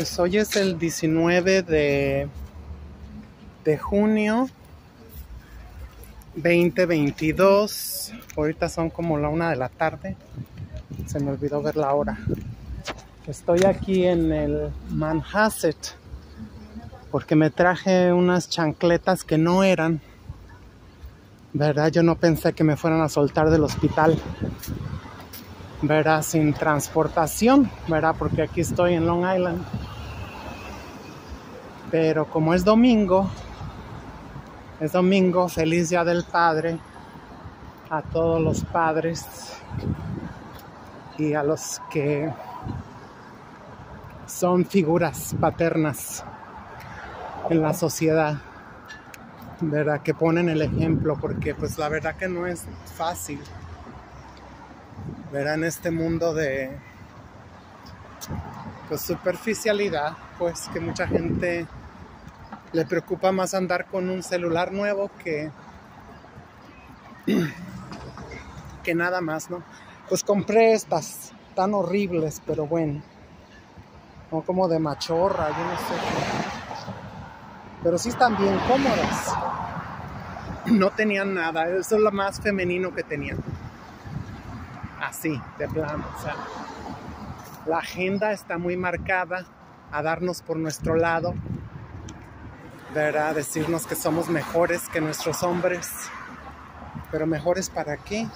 Pues hoy es el 19 de, de junio 2022. Ahorita son como la una de la tarde. Se me olvidó ver la hora. Estoy aquí en el Manhasset porque me traje unas chancletas que no eran. ¿Verdad? Yo no pensé que me fueran a soltar del hospital. ¿Verdad? Sin transportación. ¿Verdad? Porque aquí estoy en Long Island. Pero como es domingo, es domingo, feliz día del Padre a todos los padres y a los que son figuras paternas en la sociedad, ¿verdad? Que ponen el ejemplo, porque pues la verdad que no es fácil, ¿verdad? En este mundo de pues, superficialidad, pues que mucha gente le preocupa más andar con un celular nuevo que que nada más, ¿no? Pues compré estas tan horribles, pero bueno, no como de machorra, yo no sé pero sí están bien cómodas. No tenían nada, eso es lo más femenino que tenían. Así, de plano. O sea, la agenda está muy marcada a darnos por nuestro lado, ¿verdad? Decirnos que somos mejores que nuestros hombres. Pero mejores para qué?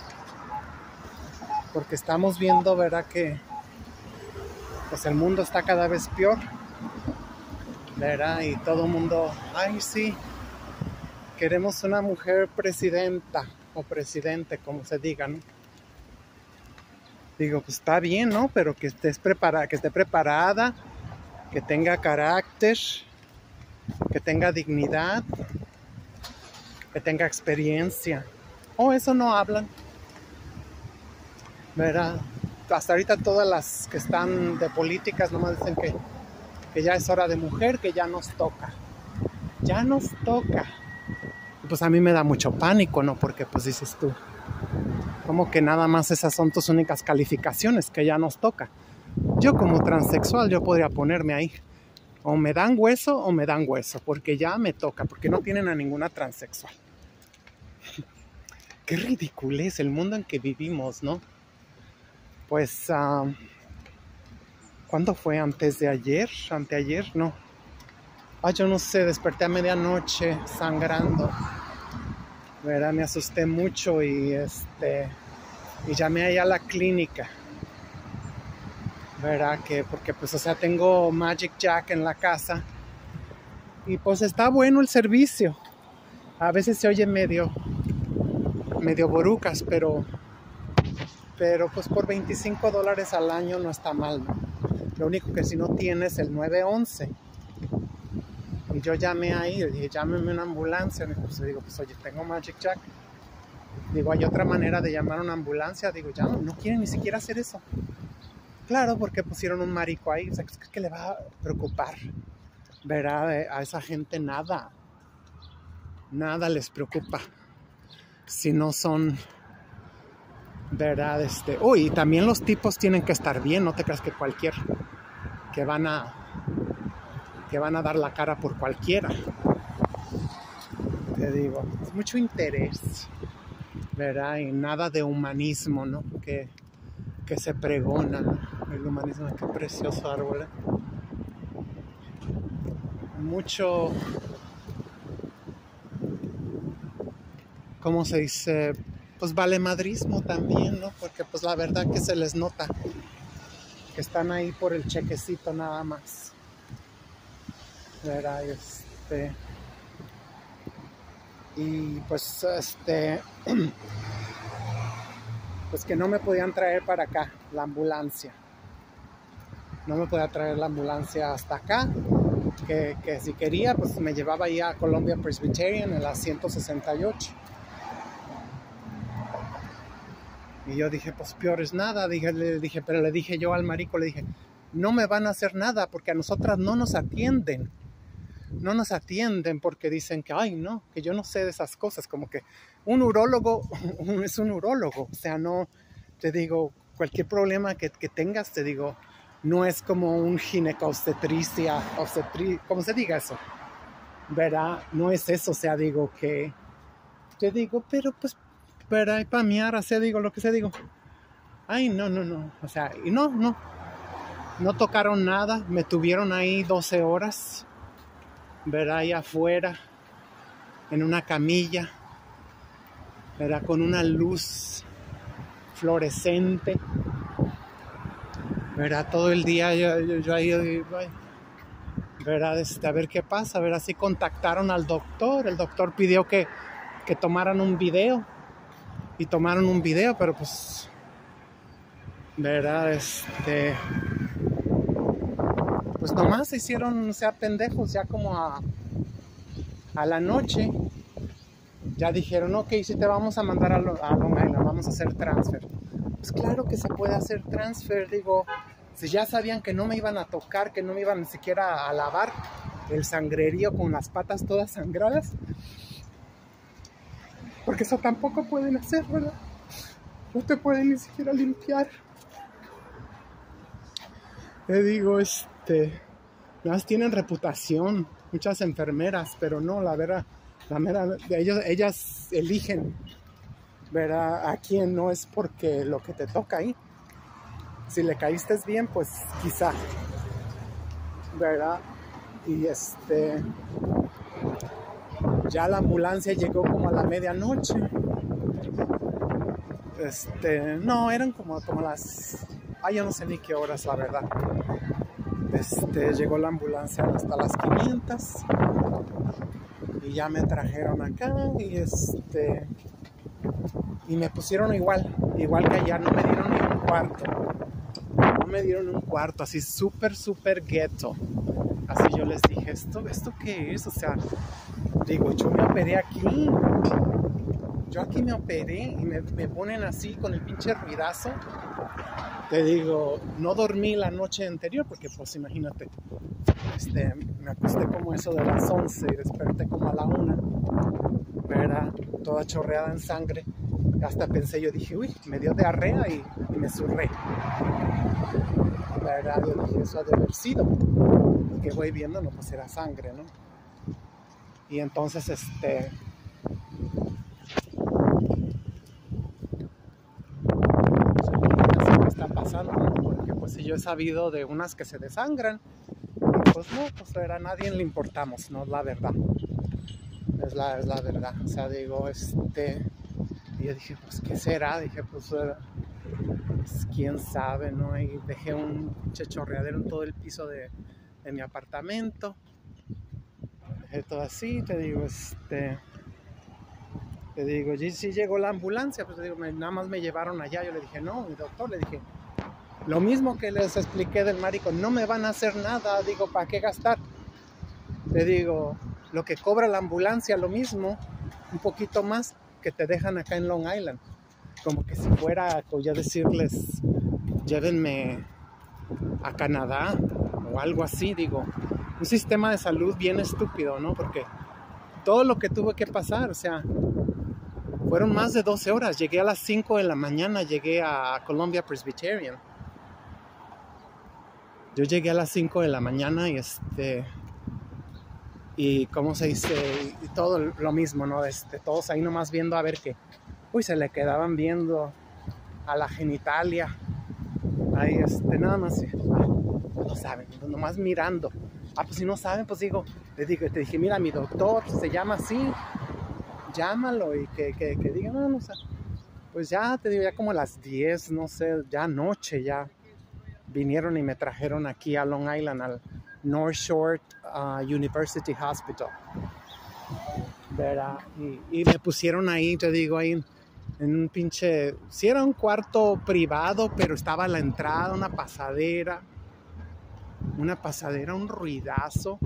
Porque estamos viendo, ¿verdad? Que pues el mundo está cada vez peor. ¿verdad? Y todo el mundo, ay, sí, queremos una mujer presidenta o presidente, como se diga, ¿no? Digo, pues está bien, ¿no? Pero que estés preparada, que esté preparada, que tenga carácter, que tenga dignidad, que tenga experiencia. Oh, eso no hablan. ¿Verdad? Hasta ahorita todas las que están de políticas nomás dicen que que ya es hora de mujer, que ya nos toca. Ya nos toca. Pues a mí me da mucho pánico, ¿no? Porque pues dices tú, como que nada más esas son tus únicas calificaciones, que ya nos toca. Yo como transexual, yo podría ponerme ahí. O me dan hueso o me dan hueso, porque ya me toca, porque no tienen a ninguna transexual. Qué ridículo es el mundo en que vivimos, ¿no? Pues... Uh, ¿Cuándo fue? ¿Antes de ayer? ¿Anteayer? No. Ah, yo no sé, desperté a medianoche sangrando. ¿Verdad? Me asusté mucho y este. Y llamé allá a la clínica. ¿Verdad? Que porque pues, o sea, tengo Magic Jack en la casa. Y pues está bueno el servicio. A veces se oye medio. medio borucas, pero. Pero pues por 25 dólares al año no está mal, ¿no? Lo único que si no tienes el 911. Y yo llamé ahí, y dije, llámeme una ambulancia. Y pues digo, pues oye, tengo Magic Jack. Digo, hay otra manera de llamar a una ambulancia. Digo, ya no, no quieren ni siquiera hacer eso. Claro, porque pusieron un marico ahí. O sea, ¿qué le va a preocupar? Verá, a esa gente nada. Nada les preocupa. Si no son ¿verdad? Este, uy, también los tipos tienen que estar bien, no te creas que cualquier que van a que van a dar la cara por cualquiera. Te digo, es mucho interés, ¿verdad? Y nada de humanismo, ¿no? Que, que se pregona, El humanismo, qué precioso árbol, ¿eh? Mucho, ¿cómo se dice? pues vale madrismo también, ¿no? Porque pues la verdad que se les nota que están ahí por el chequecito nada más. Verá, este. Y pues este. Pues que no me podían traer para acá la ambulancia. No me podía traer la ambulancia hasta acá. Que, que si quería, pues me llevaba ya a Columbia Presbyterian en la 168 Y yo dije, pues peor es nada, dije, le dije, pero le dije yo al marico, le dije, no me van a hacer nada porque a nosotras no nos atienden. No nos atienden porque dicen que, ay, no, que yo no sé de esas cosas, como que un urólogo es un urólogo, o sea, no, te digo, cualquier problema que tengas, te digo, no es como un ginecobstetricia, obstetri, ¿cómo se diga eso? ¿Verdad? No es eso, o sea, digo que, yo digo, pero pues, ¿verdad? Y para miar, o sea, digo lo que se digo. Ay, no, no, no, o sea, y no, no, no tocaron nada, me tuvieron ahí 12 horas, ¿verdad? Ahí afuera, en una camilla, ¿verdad? Con una luz fluorescente ¿verdad? Todo el día yo, ahí, ¿verdad? Este, a ver qué pasa, ¿verdad? Así contactaron al doctor, el doctor pidió que, que tomaran un video y tomaron un video, pero pues, ¿verdad? Este, pues nomás se hicieron, o sea, pendejos, ya como a, a la noche, ya dijeron, ok, si te vamos a mandar a, a Long Island, vamos a hacer transfer. Pues claro que se puede hacer transfer, digo, si ya sabían que no me iban a tocar, que no me iban ni siquiera a lavar el sangrerío con las patas todas sangradas. Porque eso tampoco pueden hacer, ¿verdad? No te pueden ni siquiera limpiar. Te digo, este, más tienen reputación, muchas enfermeras, pero no, la verdad, la mera, ellos, ellas eligen ¿verdad? A quién no es porque lo que te toca ahí. Si le caíste bien, pues quizá, ¿verdad? Y este, ya la ambulancia llegó como a la medianoche. Este, no, eran como, como las, ay, yo no sé ni qué horas, la verdad. Este, llegó la ambulancia hasta las 500 y ya me trajeron acá y este y me pusieron igual, igual que allá, no me dieron ni un cuarto. No me dieron un cuarto, así súper, súper ghetto. Así yo les dije, ¿esto, ¿esto qué es? O sea, digo, yo me operé aquí. Yo aquí me operé y me, me ponen así con el pinche ruidazo. Te digo, no dormí la noche anterior porque pues imagínate, este, me acosté como eso de las 11 y desperté como a la 1 era toda chorreada en sangre. Hasta pensé, yo dije, uy, me dio diarrea y, y me surré. La verdad, yo dije, eso ha de haber sido. Y que voy viendo, no, pues era sangre, ¿no? Y entonces, este, está pasando, porque pues si yo he sabido de unas que se desangran, pues no, pues a nadie le importamos, ¿no? La verdad es la, es la verdad. O sea, digo, este, y yo dije, pues, ¿qué será? Dije, pues, eh, pues quién sabe, ¿no? Y dejé un chechorreadero en todo el piso de, de mi apartamento. Dejé todo así, te digo, este, te digo, y si llegó la ambulancia, pues te digo, nada más me llevaron allá. Yo le dije, no, mi doctor, le dije, lo mismo que les expliqué del marico, no me van a hacer nada, digo, ¿para qué gastar? Le digo, lo que cobra la ambulancia, lo mismo, un poquito más que te dejan acá en Long Island. Como que si fuera, como ya decirles, llévenme a Canadá o algo así, digo. Un sistema de salud bien estúpido, ¿no? Porque todo lo que tuve que pasar, o sea, fueron más de 12 horas. Llegué a las 5 de la mañana, llegué a Columbia Presbyterian. Yo llegué a las 5 de la mañana y este y cómo se dice, y todo lo mismo, ¿no? Este, todos ahí nomás viendo a ver qué. Uy, se le quedaban viendo a la genitalia. Ahí, este, nada más, no saben, nomás mirando. Ah, pues si no saben, pues digo, le digo, te dije, mira, mi doctor se llama así, llámalo y que, que, que diga, no, no sé. Pues ya, te digo, ya como a las 10, no sé, ya noche, ya vinieron y me trajeron aquí a Long Island, al, North Shore uh, University Hospital. ¿Verdad? Y, me pusieron ahí, te digo, ahí en, un pinche, si era un cuarto privado, pero estaba a la entrada, una pasadera, una pasadera, un ruidazo.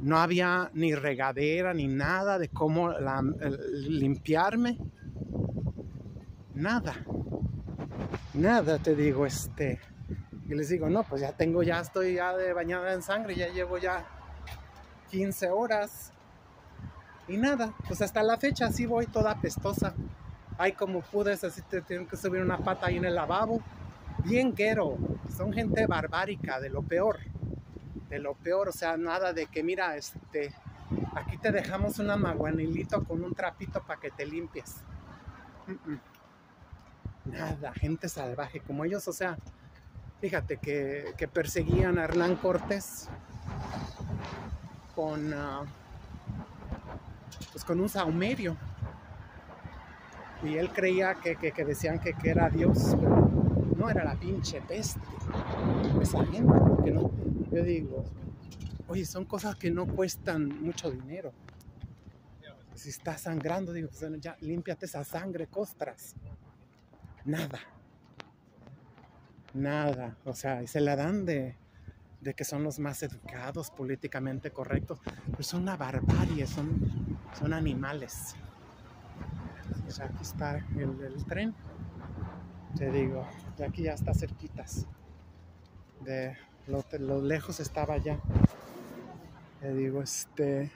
No había ni regadera ni nada de cómo limpiarme. Nada. Nada, te digo, este y les digo, no, pues ya tengo, ya estoy ya de bañada en sangre, ya llevo ya 15 horas. Y nada, pues hasta la fecha así voy toda pestosa. Ay, como pude, así te tengo que subir una pata ahí en el lavabo. bien guero, son gente barbárica, de lo peor, de lo peor, o sea, nada de que mira, este, aquí te dejamos un amaguanilito con un trapito para que te limpies. Nada, gente salvaje como ellos, o sea, fíjate que, perseguían a Hernán Cortés con, ah, pues con un saumerio. Y él creía que, decían que, era Dios, pero no era la pinche peste. Esa gente, porque no, yo digo, oye, son cosas que no cuestan mucho dinero. Si está sangrando, digo, pues ya límpiate esa sangre, costras. Nada. Nada. O sea, y se la dan de, de que son los más educados, políticamente correctos. Pero son una barbarie, son, son animales. O sea, aquí está el, tren. Te digo, de aquí ya está cerquitas. De lo, lejos estaba ya. Te digo, este.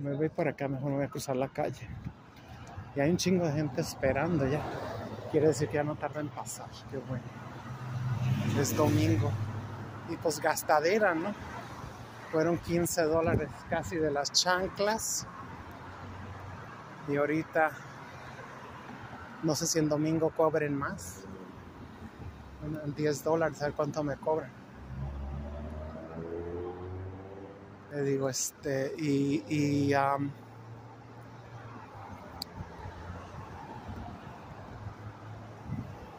Me voy por acá, mejor me voy a cruzar la calle. Y hay un chingo de gente esperando ya. Quiere decir que ya no tarda en pasar. Qué bueno. Es domingo. Y pues gastadera, ¿no? Fueron 15 dólares casi de las chanclas. Y ahorita no sé si en domingo cobren más. 10 dólares, a ver cuánto me cobran. Le digo, este, y, y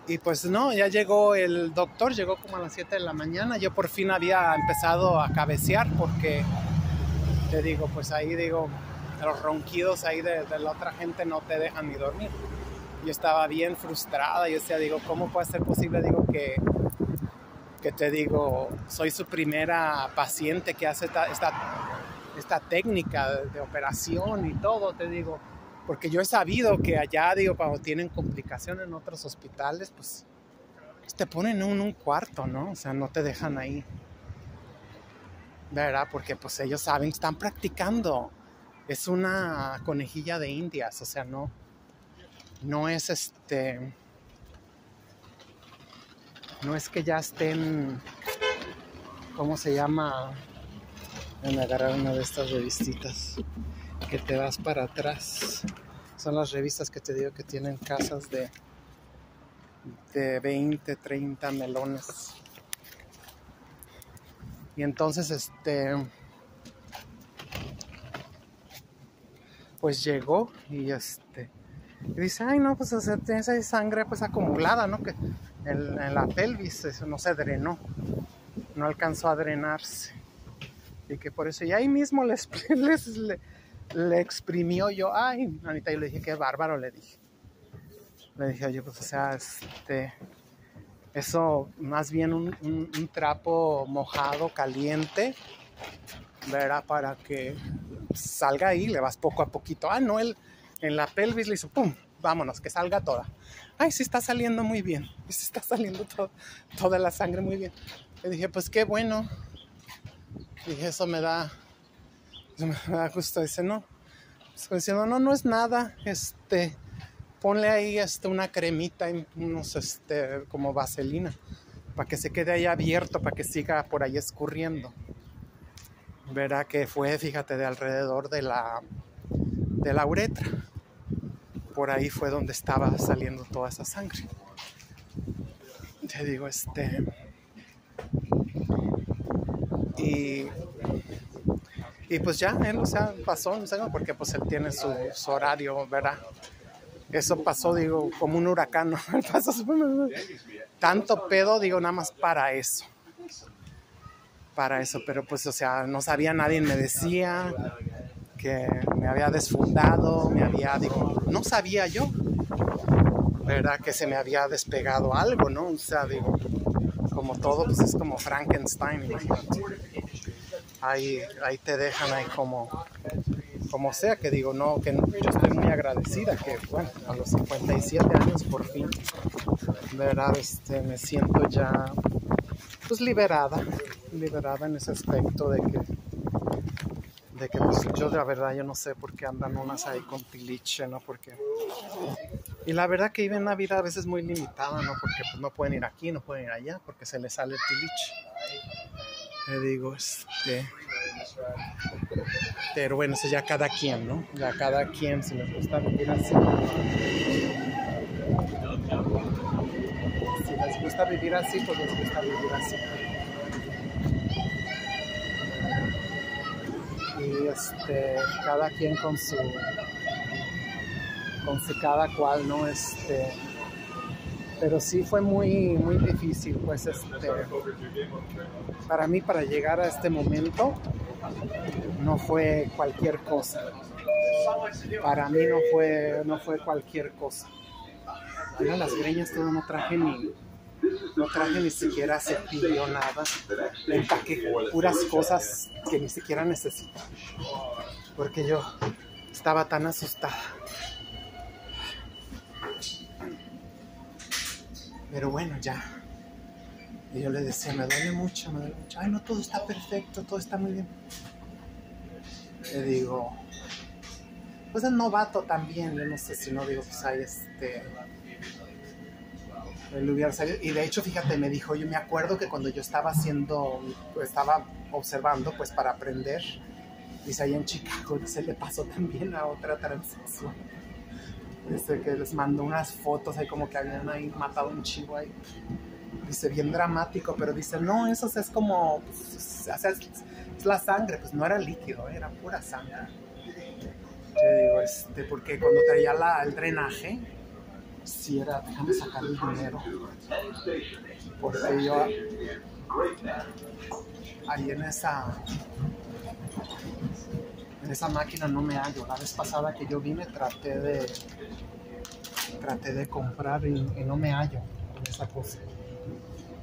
y pues no, ya llegó el doctor, llegó como a las 7 de la mañana. Yo por fin había empezado a cabecear porque, te digo, pues ahí digo, los ronquidos ahí de, la otra gente no te dejan ni dormir. Yo estaba bien frustrada, yo decía, digo, ¿cómo puede ser posible? Digo que, que te digo, soy su primera paciente que hace esta, esta, técnica de, operación y todo, te digo, porque yo he sabido que allá, digo, cuando tienen complicaciones en otros hospitales, pues, pues te ponen en un cuarto, ¿no? O sea, no te dejan ahí. ¿Verdad? Porque pues ellos saben, están practicando es una conejilla de indias, o sea, no, no es este, no es que ya estén, ¿cómo se llama? En agarrar una de estas revistitas que te vas para atrás. Son las revistas que te digo que tienen casas de, de 20, 30 melones. Y entonces, este, pues llegó y este dice, ay no, pues esa sangre pues acumulada, ¿no? Que en, la pelvis eso no se drenó, no alcanzó a drenarse. Y que por eso, y ahí mismo les, le, exprimió yo, ay, Anita, yo le dije, qué bárbaro, le dije. Le dije, oye, pues o sea, este, eso más bien un, un trapo mojado, caliente, ¿verdad? Para que salga ahí, le vas poco a poquito. Ah, no, él en la pelvis le hizo, ¡pum! Vámonos, que salga toda. Ay, sí está saliendo muy bien. Sí está saliendo toda la sangre muy bien. Le dije, pues qué bueno. Dije, eso me da, gusto. Dice, no. Pues diciendo, no, no es nada. Este, ponle ahí este, una cremita, unos, este, como vaselina, para que se quede ahí abierto, para que siga por ahí escurriendo verá que fue, fíjate, de alrededor de la, de la uretra. Por ahí fue donde estaba saliendo toda esa sangre. Te digo, este. Y, y pues ya, él, o sea, pasó, no sé, porque pues él tiene su, horario, ¿verdad? Eso pasó, digo, como un huracán, ¿no? Tanto pedo, digo, nada más para eso para eso, pero pues, o sea, no sabía, nadie me decía que me había desfundado, me había, digo, no sabía yo, ¿verdad? Que se me había despegado algo, ¿no? O sea, digo, como todo, pues es como Frankenstein, imagínate. Ahí, ahí te dejan ahí como, como sea, que digo, no, que yo estoy muy agradecida que, bueno, a los 57 años por fin, ¿verdad? Este, me siento ya, pues liberada, liberada en ese aspecto de que de que pues yo la verdad yo no sé por qué andan unas ahí con tiliche, ¿no? Porque Y la verdad que viven una vida a veces muy limitada, ¿no? Porque pues, no pueden ir aquí, no pueden ir allá, porque se les sale el tiliche. Le digo, este... Pero bueno, eso ya cada quien, ¿no? Ya cada quien, si les gusta vivir así. Si les gusta vivir así, pues les gusta vivir así. Y este, cada quien con su con su cada cual, ¿no? Este, pero sí fue muy, muy difícil, pues, este, para mí, para llegar a este momento, no fue cualquier cosa. Para mí no fue, no fue cualquier cosa. Mira las greñas, todo no traje ni, no traje ni siquiera cepillo, nada. Empaqué puras cosas que ni siquiera necesito. Porque yo estaba tan asustada. Pero bueno, ya. Y yo le decía, me duele mucho, me duele mucho. Ay, no, todo está perfecto, todo está muy bien. Le digo, pues el novato también, yo no sé si no digo, pues hay este. El hubiera. Y de hecho, fíjate, me dijo, yo me acuerdo que cuando yo estaba haciendo, estaba observando, pues para aprender, dice ahí en Chicago, se le pasó también a otra transición Dice que les mandó unas fotos ahí como que habían ahí matado un chivo ahí. Dice, bien dramático, pero dice, no, eso es como, pues, es, la sangre, pues no era líquido, era pura sangre. Te digo, este, porque cuando traía la, el drenaje, si era, déjame sacar el dinero. Porque yo, ahí en esa, en esa máquina no me hallo. La vez pasada que yo vine traté de traté de comprar y, no me hallo con esa cosa.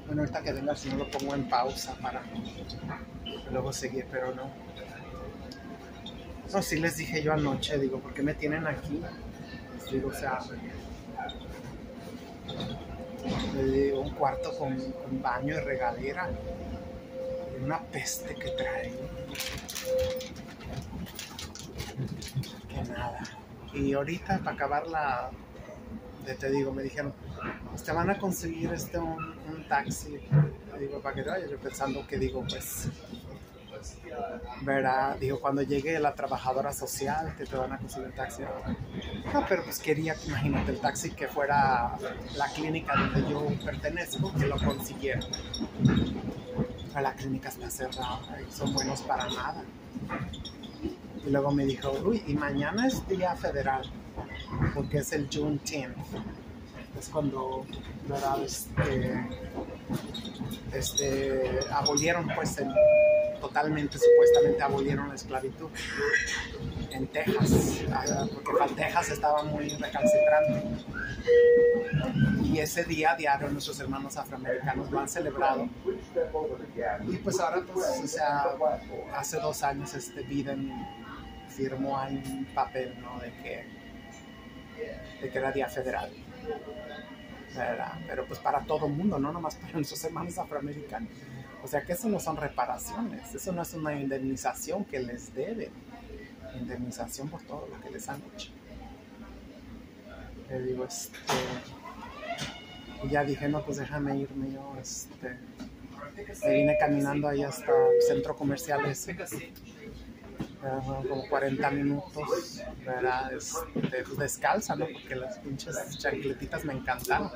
Bueno, ahorita que venga si no lo pongo en pausa para luego seguir, pero no. No, sí les dije yo anoche, digo, ¿por qué me tienen aquí? digo, o sea, digo, un cuarto con, baño y regadera. Una peste que trae. Que nada. Y ahorita para acabar la, te digo, me dijeron, te van a conseguir este un, taxi. digo, para que te vayas, yo pensando que digo, pues, verá, digo, cuando llegue la trabajadora social, que te van a conseguir un taxi. No, pero pues quería, imagínate, el taxi que fuera la clínica donde yo pertenezco, que lo consiguiera. La clínica está cerrada, son buenos para nada. Y luego me dijo, uy, y mañana es día federal porque es el Juneteenth. Es cuando este, este, abolieron, pues, totalmente, supuestamente abolieron la esclavitud en Texas, ah, porque Texas estaba muy recalcitrante. Y ese día diario nuestros hermanos afroamericanos lo han celebrado. Y pues ahora, pues, o sea, hace dos años este Biden firmó ahí un papel, ¿no? De que de que era día federal. Pero pues para todo mundo, no nomás para nuestros hermanos afroamericanos. O sea que eso no son reparaciones, eso no es una indemnización que les deben. Indemnización por todo lo que les han hecho. Le digo, este. Ya dije, no, pues déjame irme yo, este. Me vine caminando ahí hasta el centro comercial ese como 40 minutos, ¿verdad? Este, descalza, ¿no? Porque las pinches chancletitas me encantan.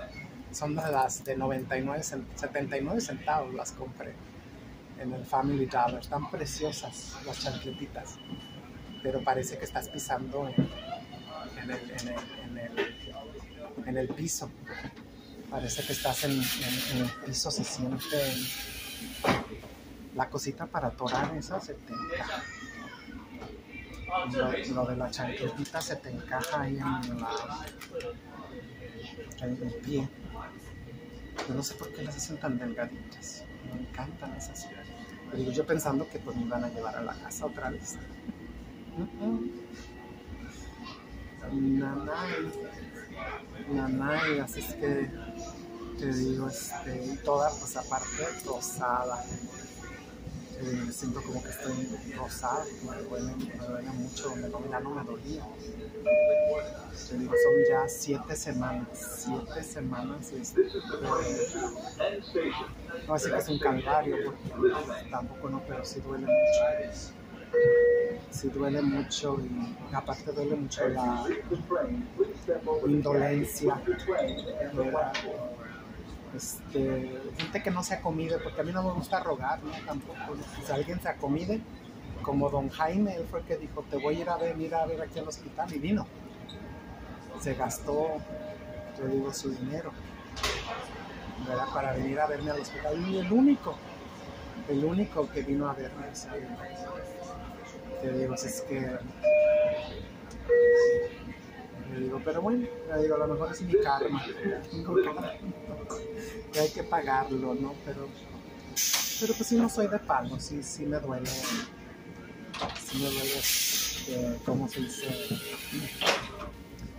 Son las de 99, 79 centavos las compré en el Family Dollar. Están preciosas las chancletitas, pero parece que estás pisando en el, piso. Parece que estás en, el piso, se siente la cosita para atorar esa se te lo, de la chancletita se te encaja ahí en, la, en el pie. Yo no sé por qué las hacen tan delgaditas. Me encantan esas. Pero yo pensando que pues me iban a llevar a la casa otra vez. Nanay. Nanay, así es que te digo, este, toda pues aparte rosada. Eh, siento como que estoy me duele, mucho, duele, ya no me dolía. Te digo, son ya siete semanas, siete semanas. Este, no así que es un calvario, porque tampoco no, pero sí duele mucho. Sí duele mucho y aparte duele mucho la indolencia. Este, gente que no se acomide, porque a mí no me gusta rogar, ¿no? Tampoco. Si alguien se acomide, como don Jaime, él fue el que dijo, te voy a ir a ver, mira a ver aquí al hospital, y vino. Se gastó, yo digo, su dinero. Para venir a verme al hospital. Y el único, el único que vino a verme, te digo, es que le digo, pero bueno, le digo, a lo mejor es mi karma. que hay que pagarlo, ¿no? Pero, pero pues sí no soy de palo, sí, sí me duele. Eh, ¿cómo se dice?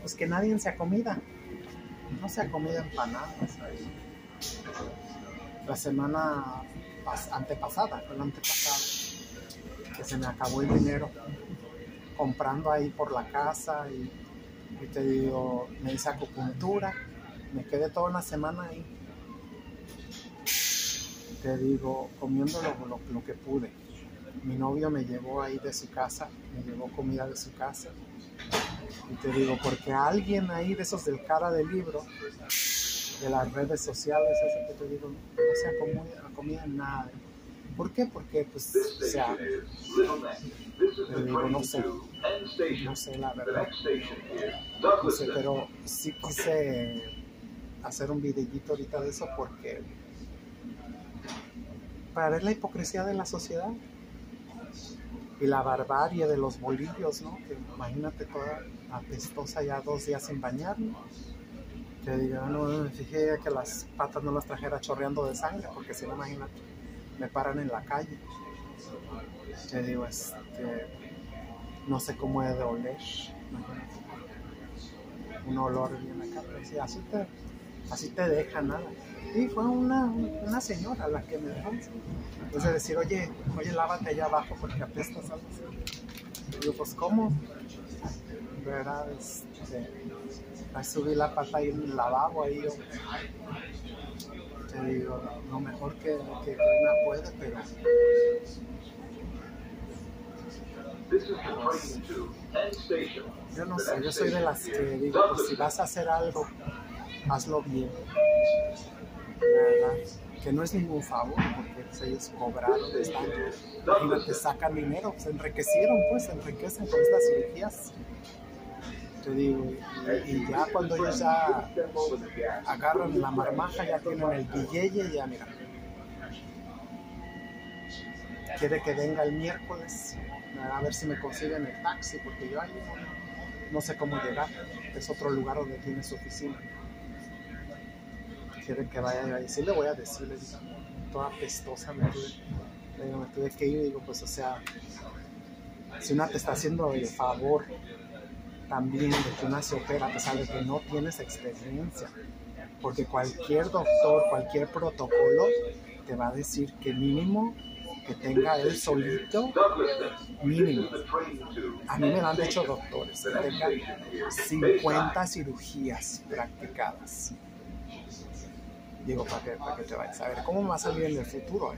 Pues que nadie se acomida. No se acomida empanadas. La semana antepasada, fue la antepasada, que se me acabó el dinero comprando ahí por la casa y te digo, me hice acupuntura, me quedé toda una semana ahí. Te digo, comiendo lo, que pude. Mi novio me llevó ahí de su casa, me llevó comida de su casa. Y te digo, porque alguien ahí de esos del cara del libro, de las redes sociales, ese que te digo, no se acomoda, en nada. ¿Por qué? Porque, pues, o sea, te digo, no sé, no sé la verdad. No sé, pero sí quise hacer un videillito ahorita de eso porque para ver la hipocresía de la sociedad y la barbarie de los bolillos, ¿no? Que imagínate toda apestosa ya dos días sin bañar, Que diga, no, me fijé que las patas no las trajera chorreando de sangre, porque si no, imagínate me paran en la calle. Te digo, este, no sé cómo he de oler. Un olor bien acá, pero sí, así te, así te deja nada. Y fue una, una señora la que me dejó. Entonces decir, oye, oye, lávate allá abajo porque apestas algo así. Digo, pues ¿cómo? ¿Verdad? Este, ahí subí la pata ahí en el lavabo ahí yo te digo, lo mejor que, que una puede, pero yo no sé, yo soy de las que digo, pues si vas a hacer algo, hazlo bien. Que no es ningún favor, porque pues, ellos cobraron, están, imagínate, sacan dinero, se enriquecieron, pues, se enriquecen con estas cirugías digo, y, ya cuando ellos ya agarran la marmaja, ya tienen el billete, ya mira. Quiere que venga el miércoles a ver si me consiguen el taxi, porque yo ahí no, sé cómo llegar. Es otro lugar donde tiene su oficina. Quiere que vaya ahí. Sí le voy a decir, toda pestosa me tuve, me tuve que ir. Digo, pues o sea, si una te está haciendo el favor también de que una se opera a pesar de que no tienes experiencia. Porque cualquier doctor, cualquier protocolo te va a decir que mínimo que tenga él solito, mínimo. A mí me lo han dicho doctores, que tenga 50 cirugías practicadas. Digo, para que, para que te vayas a ver cómo va a salir en el futuro.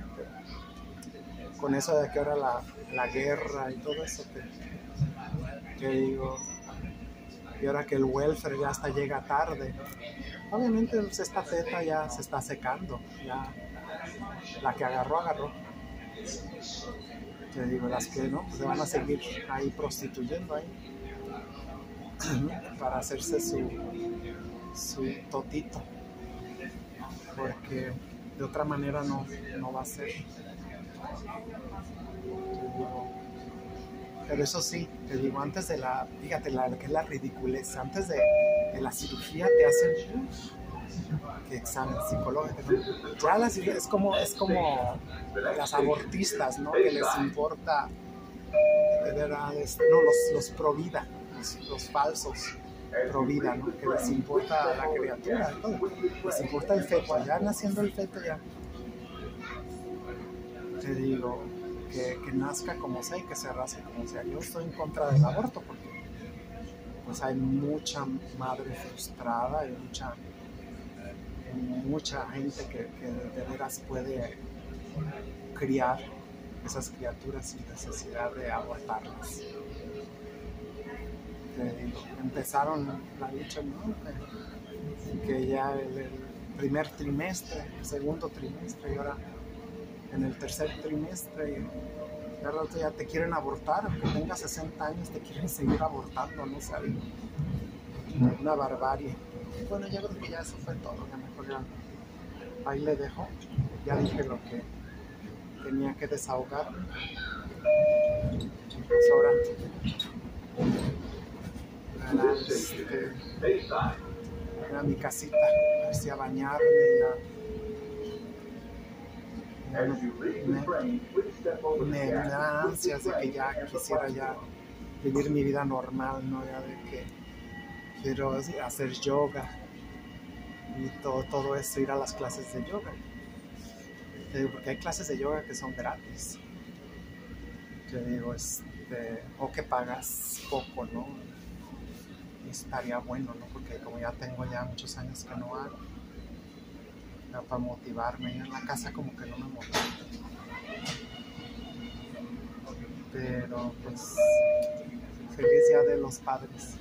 Con eso de que ahora la, la guerra y todo eso, que, que digo, y ahora que el welfare ya hasta llega tarde, obviamente esta teta ya se está secando, ya la que agarró, agarró. Te digo, las que no, se van a seguir ahí prostituyendo ahí para hacerse su, su totito, porque de otra manera no, no va a ser. Pero eso sí, te digo, antes de la, fíjate, la, que es la ridiculez, antes de, la cirugía te hacen que examen psicológico. Cirugía es como, es como las abortistas, ¿no? Que les importa, de verdad, no, los, los pro vida, los, falsos pro vida, ¿no? Que les importa la criatura, les importa el feto, ya naciendo el feto ya. Te digo, que, que, nazca como sea y que se rasque como sea. Yo estoy en contra del aborto porque pues hay mucha madre frustrada y mucha, mucha gente que, que de veras puede criar esas criaturas sin necesidad de abortarlas. Empezaron la lucha, ¿no? que ya el, primer trimestre, segundo trimestre y ahora en el tercer trimestre y ya te quieren abortar, aunque tengas 60 años te quieren seguir abortando, no sé, una barbarie. Bueno, yo creo que ya eso fue todo, ya mejor ya ahí le dejo, ya dije lo que tenía que desahogar. Pues este, a mi casita, a ver si a bañarme ya. Me, me, da ansias de que ya quisiera ya vivir mi vida normal, ¿no? Ya de que quiero hacer yoga y todo, todo eso, ir a las clases de yoga. Porque hay clases de yoga que son gratis. Yo digo, este, o que pagas poco, ¿no? Estaría bueno, ¿no? Porque como ya tengo ya muchos años que no hago, ya para motivarme, en la casa como que no me motiva. Pero pues feliz día de los padres.